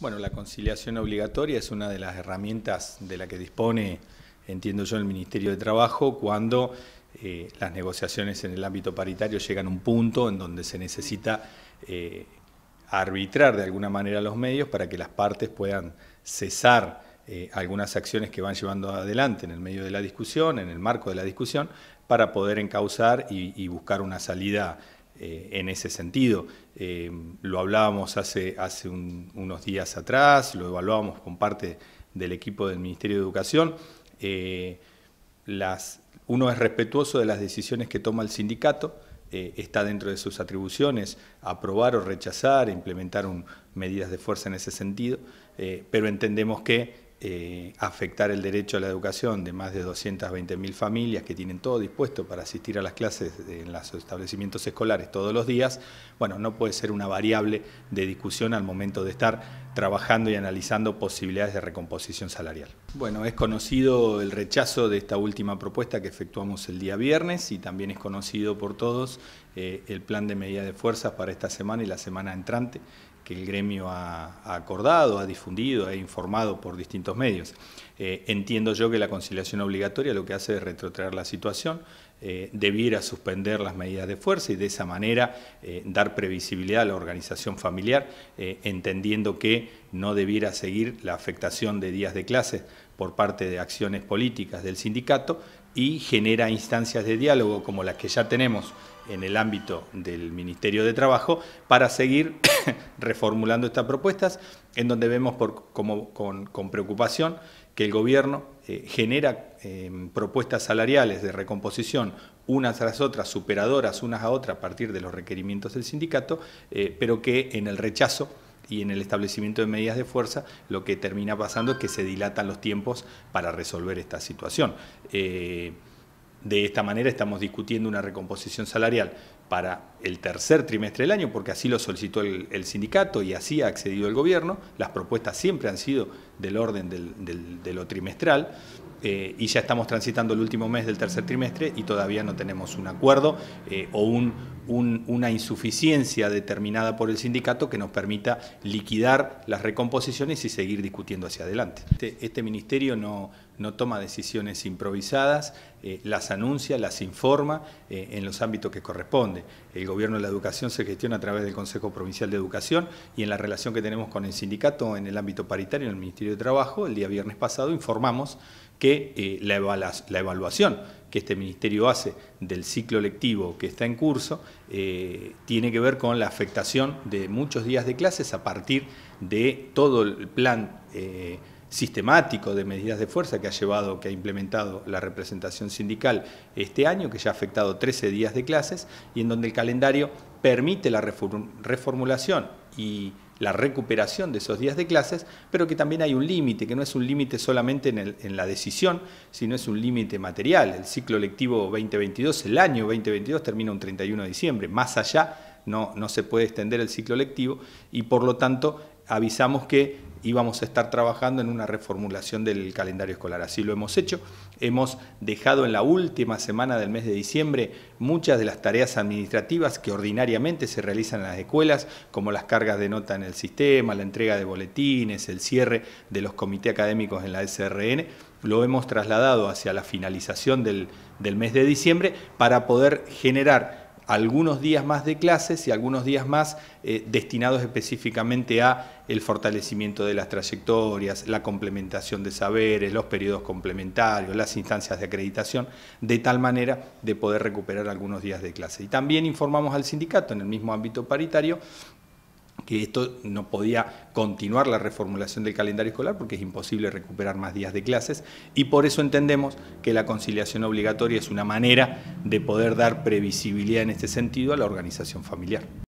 Bueno, la conciliación obligatoria es una de las herramientas de la que dispone, entiendo yo, el Ministerio de Trabajo cuando eh, las negociaciones en el ámbito paritario llegan a un punto en donde se necesita eh, arbitrar de alguna manera los medios para que las partes puedan cesar eh, algunas acciones que van llevando adelante en el medio de la discusión, en el marco de la discusión, para poder encauzar y buscar una salida eh, en ese sentido. Eh, lo hablábamos hace, hace unos días atrás, lo evaluábamos con parte del equipo del Ministerio de Educación. Eh, uno es respetuoso de las decisiones que toma el sindicato, está dentro de sus atribuciones aprobar o rechazar, implementar medidas de fuerza en ese sentido, pero entendemos que eh, afectar el derecho a la educación de más de 220.000 familias que tienen todo dispuesto para asistir a las clases en los establecimientos escolares todos los días, bueno, no puede ser una variable de discusión al momento de estar trabajando y analizando posibilidades de recomposición salarial. Bueno, es conocido el rechazo de esta última propuesta que efectuamos el día viernes y también es conocido por todos eh, el plan de medida de fuerzas para esta semana y la semana entrante que el gremio ha, acordado, ha difundido, ha informado por distintos medios. Eh, entiendo yo que la conciliación obligatoria lo que hace es retrotraer la situación, eh, debiera suspender las medidas de fuerza y de esa manera eh, dar previsibilidad a la organización familiar, entendiendo que no debiera seguir la afectación de días de clase por parte de acciones políticas del sindicato y genera instancias de diálogo como las que ya tenemos en el ámbito del Ministerio de Trabajo para seguir reformulando estas propuestas, en donde vemos como, con, preocupación que el gobierno eh, genera eh, propuestas salariales de recomposición unas tras otras, superadoras unas a otras a partir de los requerimientos del sindicato, eh, pero que en el rechazo y en el establecimiento de medidas de fuerza lo que termina pasando es que se dilatan los tiempos para resolver esta situación. De esta manera estamos discutiendo una recomposición salarial para el tercer trimestre del año, porque así lo solicitó el, sindicato y así ha accedido el gobierno. Las propuestas siempre han sido del orden de lo trimestral. Eh, y ya estamos transitando el último mes del tercer trimestre y todavía no tenemos un acuerdo eh, o una insuficiencia determinada por el sindicato que nos permita liquidar las recomposiciones y seguir discutiendo hacia adelante. Este, este ministerio no, no, toma decisiones improvisadas, eh, las anuncia, las informa en los ámbitos que corresponde. El gobierno de la educación se gestiona a través del Consejo Provincial de Educación y en la relación que tenemos con el sindicato en el ámbito paritario, en el Ministerio de Trabajo, el día viernes pasado informamos que eh, la, evaluación que este ministerio hace del ciclo lectivo que está en curso eh, tiene que ver con la afectación de muchos días de clases a partir de todo el plan eh, sistemático de medidas de fuerza que ha llevado, que ha implementado la representación sindical este año, que ya ha afectado 13 días de clases y en donde el calendario permite la reformulación y la recuperación de esos días de clases, pero que también hay un límite, que no es un límite solamente en, la decisión, sino es un límite material. El ciclo lectivo 2022, el año 2022 termina un 31 de diciembre, más allá no, no se puede extender el ciclo lectivo y por lo tanto avisamos que íbamos a estar trabajando en una reformulación del calendario escolar. Así lo hemos hecho. Hemos dejado en la última semana del mes de diciembre muchas de las tareas administrativas que ordinariamente se realizan en las escuelas, como las cargas de nota en el sistema, la entrega de boletines, el cierre de los comités académicos en la SRN. Lo hemos trasladado hacia la finalización del, del mes de diciembre para poder generar algunos días más de clases y algunos días más eh, destinados específicamente a el fortalecimiento de las trayectorias, la complementación de saberes, los periodos complementarios, las instancias de acreditación, de tal manera de poder recuperar algunos días de clase. Y también informamos al sindicato en el mismo ámbito paritario que esto no podía continuar la reformulación del calendario escolar porque es imposible recuperar más días de clases y por eso entendemos que la conciliación obligatoria es una manera de poder dar previsibilidad en este sentido a la organización familiar.